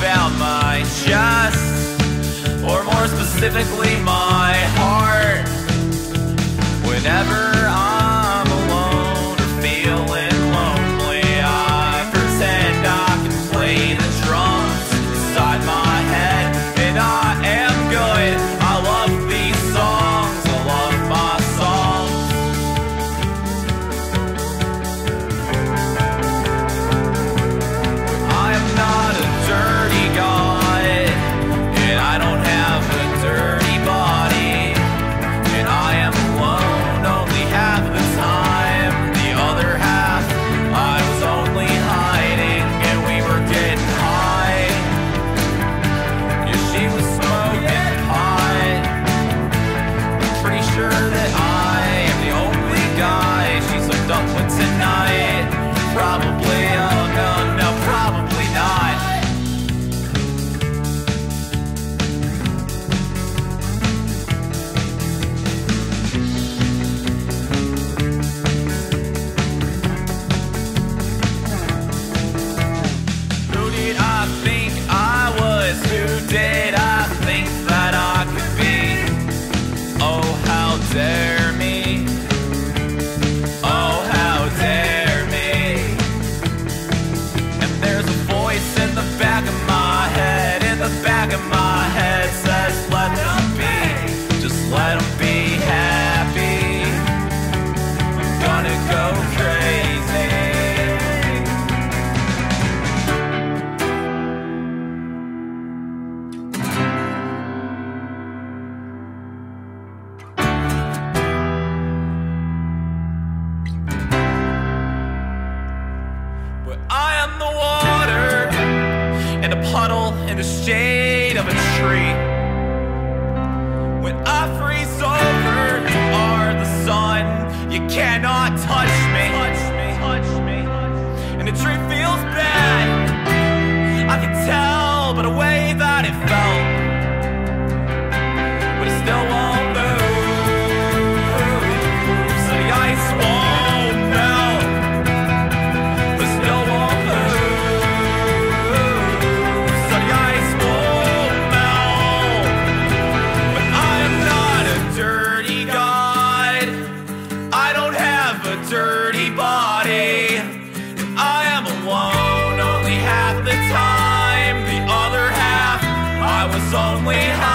about my chest, or more specifically, my heart. Whenever in the shade of a tree. When I freeze over, you are the sun. You cannot touch me. Touch me, touch me. And the tree feels bad. I can tell, but away. all we have.